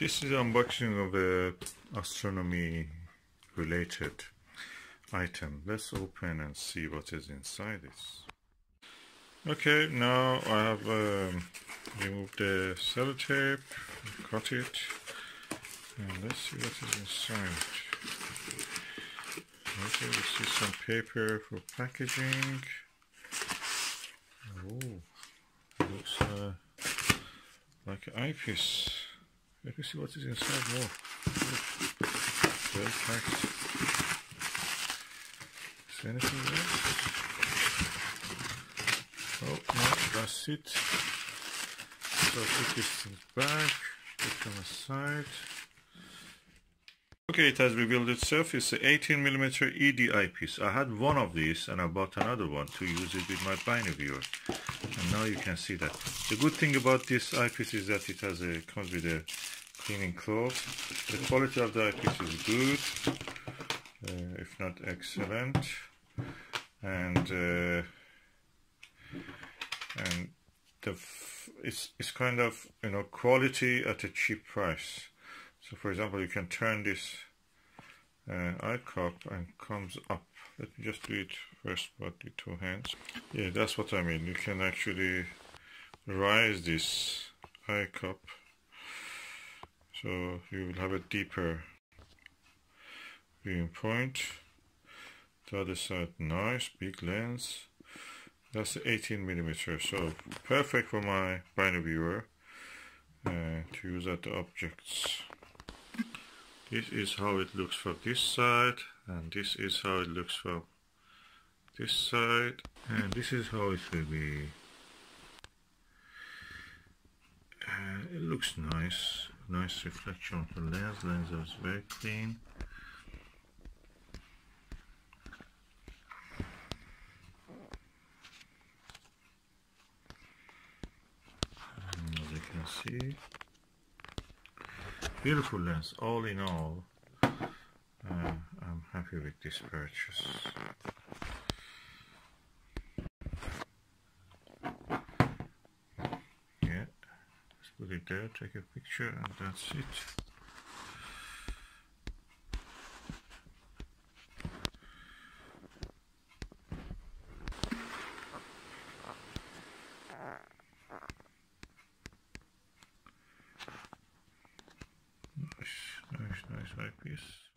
This is unboxing of a astronomy related item. Let's open and see what is inside this. Okay, now I have um, removed the sellotape, cut it, and let's see what is inside. Okay, we see some paper for packaging. Oh, looks uh, like an eyepiece. Let me see what is inside more. Well packed. Is there anything else? Oh no, that's it. So put this thing back, put them aside. Okay, it has revealed itself. It's an 18mm ED eyepiece. I had one of these and I bought another one to use it with my Binoviewer. And now you can see that. The good thing about this eyepiece is that it has a comes with a cleaning cloth. The quality of the eyepiece is good, uh, if not excellent, and uh, and the it's it's kind of you know quality at a cheap price. So, for example, you can turn this uh, eye cup and comes up. Let me just do it first with the two hands. Yeah, that's what I mean. You can actually rise this eye cup so you will have a deeper viewing point. The other side nice big lens. That's 18 millimeter so perfect for my Binoviewer uh, to use at the objects. This is how it looks from this side and this is how it looks from this side and this is how it will be. Uh, it looks nice nice reflection of the lens. Lens is very clean. And as you can see, beautiful lens. All in all, uh, I'm happy with this purchase. Put it there, take a picture and that's it. Nice, nice, nice eyepiece.